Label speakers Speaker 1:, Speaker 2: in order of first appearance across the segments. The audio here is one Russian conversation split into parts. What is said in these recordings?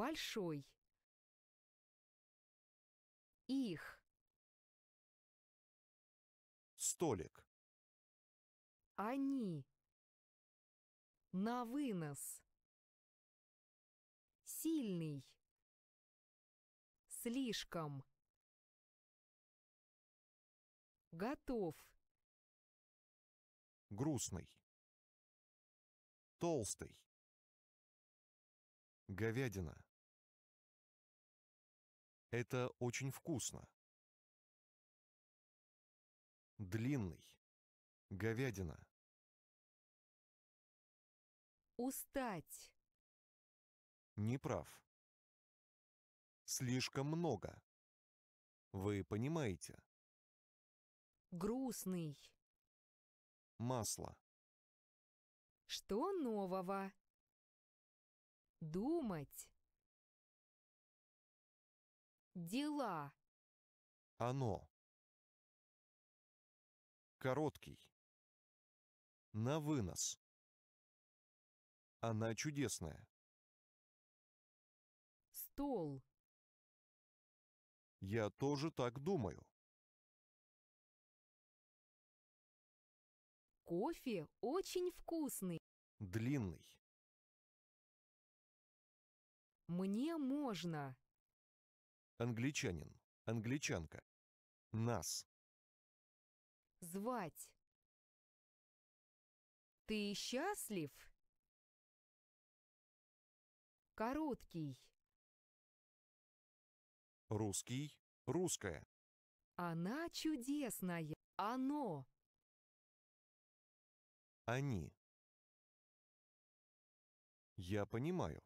Speaker 1: большой. Их,
Speaker 2: Столик.
Speaker 1: они. На вынос. Сильный. Слишком. Готов.
Speaker 2: Грустный. Толстый. Говядина. Это очень вкусно. Длинный. Говядина.
Speaker 1: Устать.
Speaker 2: Не прав. Слишком много. Вы понимаете?
Speaker 1: Грустный.
Speaker 2: Масло.
Speaker 1: Что нового? Думать. Дела.
Speaker 2: Оно. Короткий. На вынос. Она чудесная.
Speaker 1: Стол.
Speaker 2: Я тоже так думаю.
Speaker 1: Кофе очень вкусный.
Speaker 2: Длинный.
Speaker 1: Мне можно.
Speaker 2: Англичанин. Англичанка. Нас.
Speaker 1: Звать. Ты счастлив? Короткий.
Speaker 2: Русский. Русская.
Speaker 1: Она чудесная. Оно.
Speaker 2: Они. Я понимаю.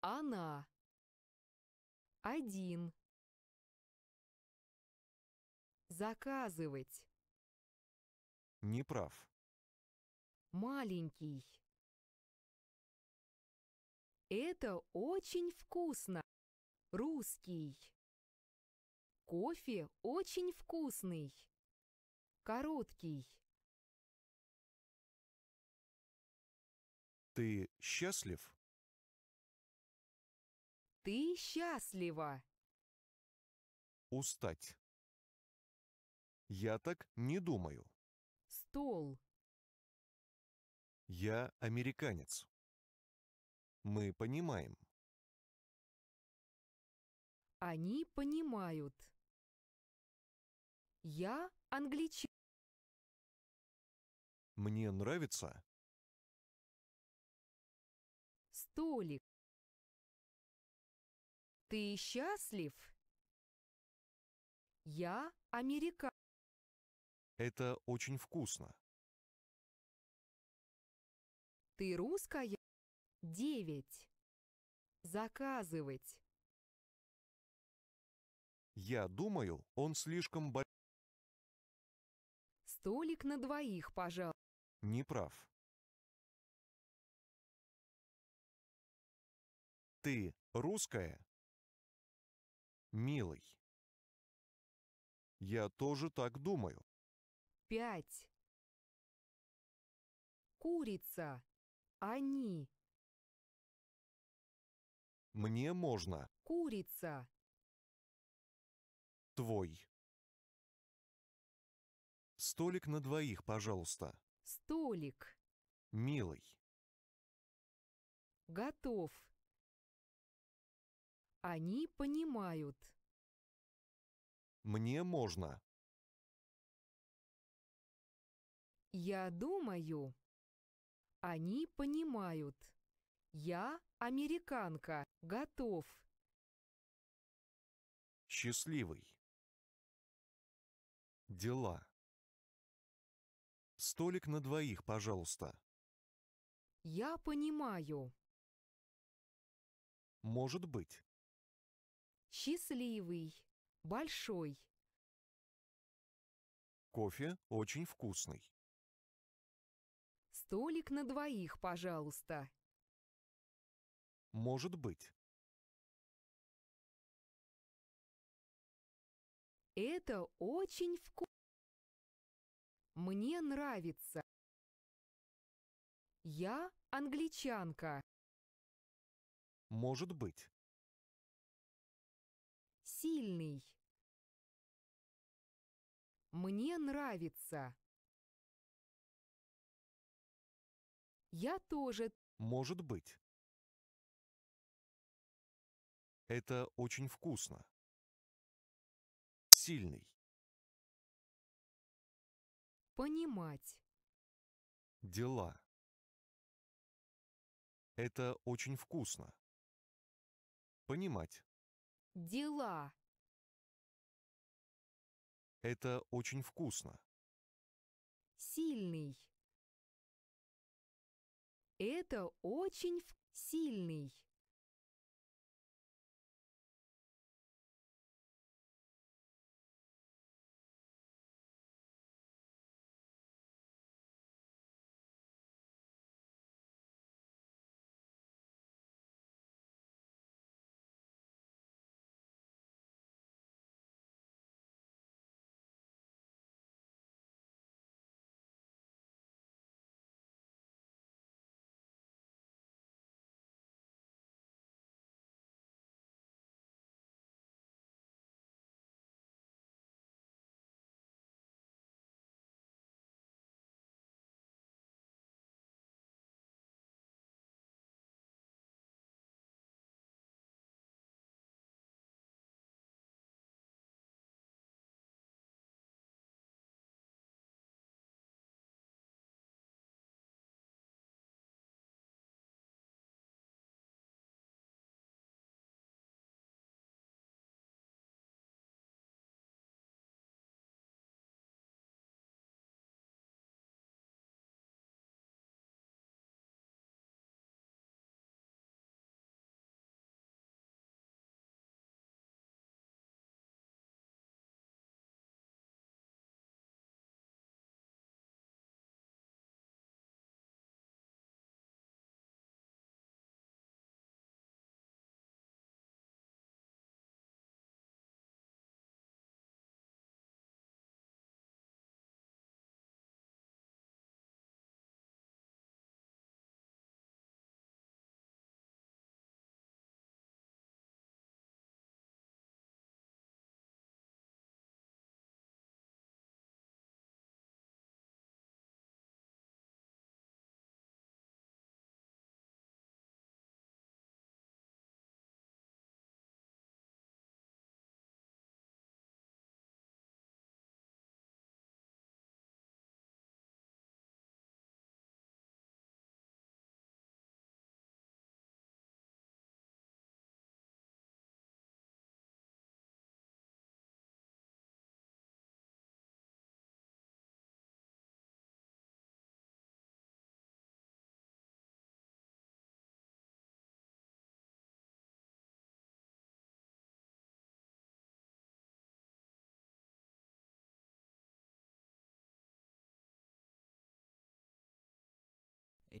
Speaker 1: Она. Один. Заказывать.
Speaker 2: Не прав.
Speaker 1: Маленький. Это очень вкусно. Русский. Кофе очень вкусный. Короткий.
Speaker 2: Ты счастлив?
Speaker 1: Ты счастлива.
Speaker 2: Устать. Я так не думаю.
Speaker 1: Стол.
Speaker 2: Я американец. Мы понимаем.
Speaker 1: Они понимают. Я англичанин.
Speaker 2: Мне нравится.
Speaker 1: Столик. Ты счастлив? Я американец.
Speaker 2: Это очень вкусно.
Speaker 1: Ты русская? Девять. Заказывать.
Speaker 2: Я думаю, он слишком большой.
Speaker 1: Столик на двоих, пожалуйста.
Speaker 2: Не прав. Ты русская? Милый. Я тоже так думаю.
Speaker 1: Пять. Курица. Они.
Speaker 2: Мне можно.
Speaker 1: Курица.
Speaker 2: Твой. Столик на двоих, пожалуйста.
Speaker 1: Столик.
Speaker 2: Милый.
Speaker 1: Готов. Они понимают.
Speaker 2: Мне можно.
Speaker 1: Я думаю. Они понимают. Я американка. Готов.
Speaker 2: Счастливый. Дела. Столик на двоих, пожалуйста.
Speaker 1: Я понимаю.
Speaker 2: Может быть.
Speaker 1: Счастливый. Большой.
Speaker 2: Кофе очень вкусный.
Speaker 1: Столик на двоих, пожалуйста.
Speaker 2: Может быть.
Speaker 1: Это очень вкусно. Мне нравится. Я англичанка.
Speaker 2: Может быть.
Speaker 1: Сильный. Мне нравится. Я тоже.
Speaker 2: Может быть. Это очень вкусно. Сильный.
Speaker 1: Понимать.
Speaker 2: Дела. Это очень вкусно. Понимать.
Speaker 1: Дела.
Speaker 2: Это очень вкусно.
Speaker 1: Сильный. Это очень сильный.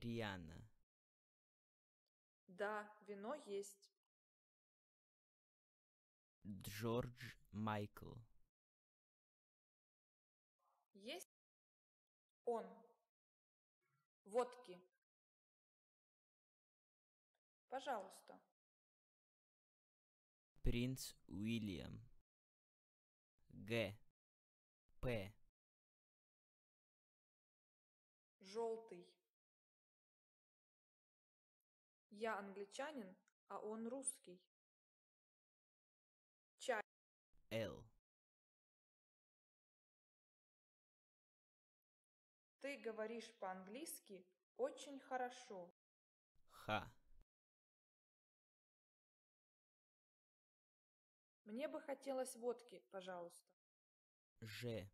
Speaker 3: Рианна.
Speaker 4: Да, вино есть.
Speaker 3: Джордж Майкл.
Speaker 4: Есть? Он. Водки. Пожалуйста.
Speaker 3: Принц Уильям. Г. П.
Speaker 4: Желтый. Я англичанин, а он русский. Чай.
Speaker 3: Л.
Speaker 4: Ты говоришь по-английски очень хорошо.
Speaker 3: Х.
Speaker 4: Мне бы хотелось водки, пожалуйста.
Speaker 3: Ж.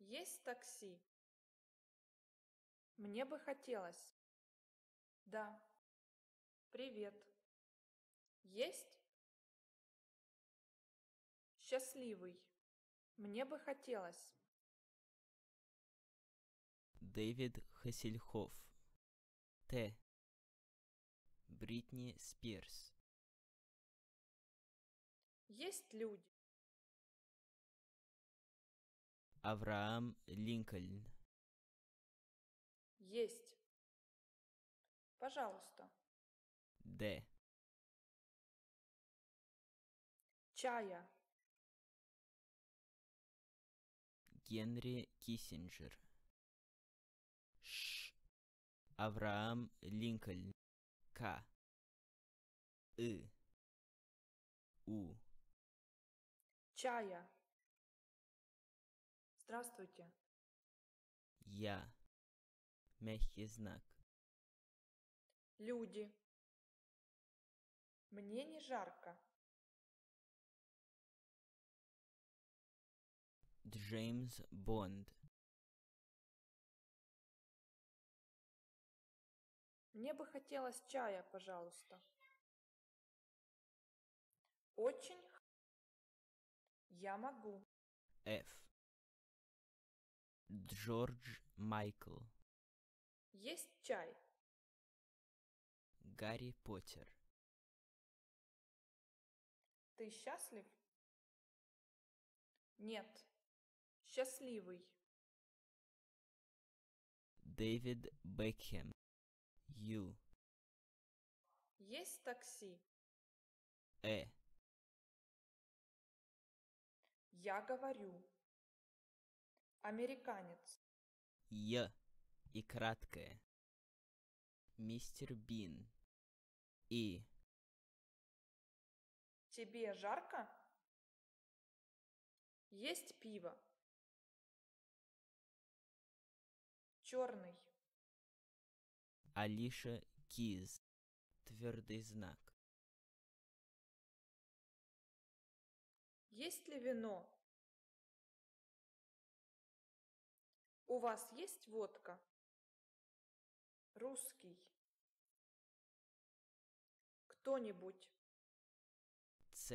Speaker 4: Есть такси? Мне бы хотелось. Да. Привет. Есть? Счастливый. Мне бы хотелось.
Speaker 3: Дэвид Хасельхоф. Т. Бритни Спирс.
Speaker 4: Есть люди?
Speaker 3: Авраам Линкольн.
Speaker 4: Есть. Пожалуйста.
Speaker 3: Д.
Speaker 4: Чая.
Speaker 3: Генри Киссинджер. Ш. Авраам Линкольн. К. И. У.
Speaker 4: Чая. Здравствуйте.
Speaker 3: Я. Мягкий знак.
Speaker 4: Люди. Мне не жарко.
Speaker 3: Джеймс Бонд.
Speaker 4: Мне бы хотелось чая, пожалуйста. Очень. Я могу.
Speaker 3: Ф. Джордж Майкл.
Speaker 4: Есть чай?
Speaker 3: Гарри Поттер.
Speaker 4: Ты счастлив? Нет. Счастливый.
Speaker 3: Дэвид Бекхэм. Ю.
Speaker 4: Есть такси?
Speaker 3: Э.
Speaker 4: Я говорю. Американец.
Speaker 3: Й. И краткое. Мистер Бин. И.
Speaker 4: Тебе жарко? Есть пиво? Черный.
Speaker 3: Алиша Киз. Твердый знак.
Speaker 4: Есть ли вино? У вас есть водка? Русский. Кто-нибудь?
Speaker 3: С.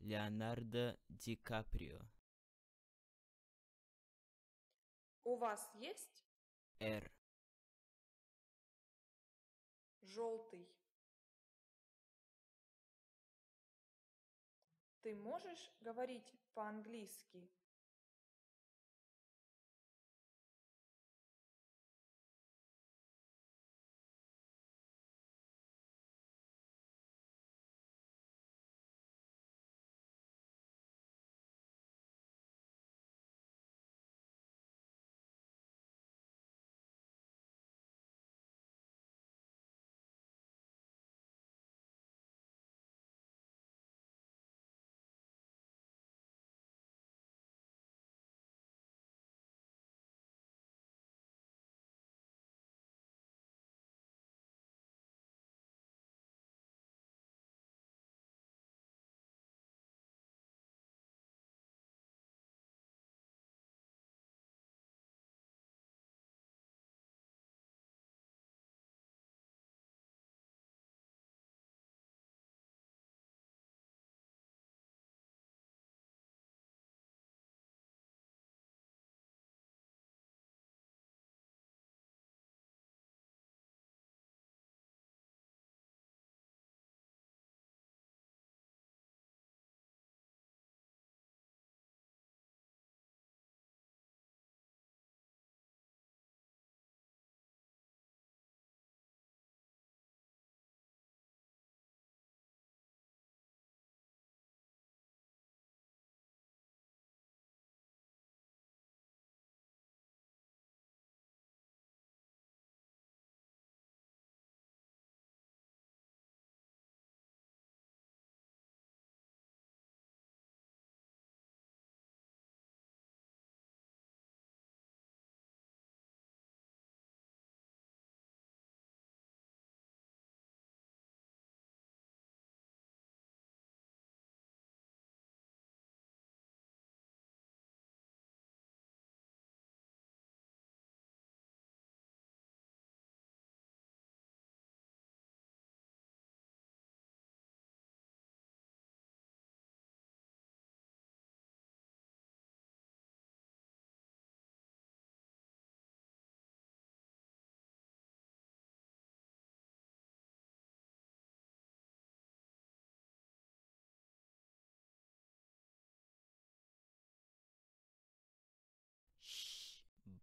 Speaker 3: Леонардо Ди Каприо.
Speaker 4: У вас есть
Speaker 3: Р.
Speaker 4: желтый? Ты можешь говорить по-английски?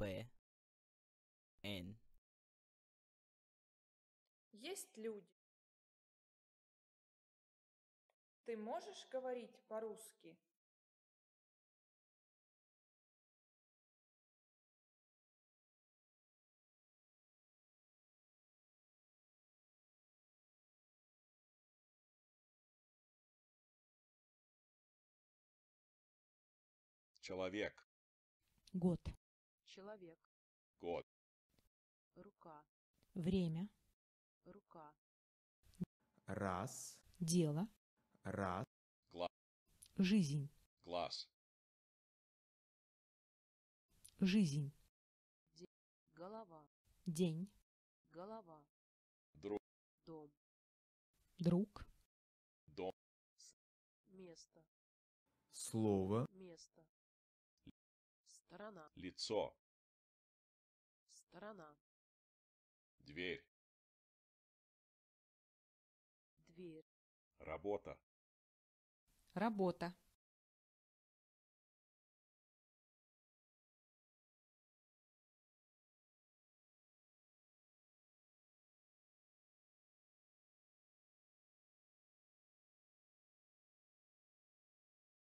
Speaker 3: Б. Н.
Speaker 4: Есть люди? Ты можешь говорить по-русски?
Speaker 5: Человек.
Speaker 6: Год.
Speaker 7: Человек.
Speaker 5: Год.
Speaker 7: Рука.
Speaker 6: Время.
Speaker 7: Рука.
Speaker 8: раз,
Speaker 6: Дело.
Speaker 8: раз,
Speaker 6: Жизнь.
Speaker 5: Глаз.
Speaker 6: Жизнь.
Speaker 7: Голова.
Speaker 6: День.
Speaker 7: Голова.
Speaker 5: Друг.
Speaker 7: Дом.
Speaker 6: Друг.
Speaker 5: Дом.
Speaker 7: Место.
Speaker 8: слово,
Speaker 7: Место. Сторона.
Speaker 5: Лицо.
Speaker 7: Сторона.
Speaker 5: Дверь.
Speaker 7: Дверь.
Speaker 5: Работа.
Speaker 1: Работа.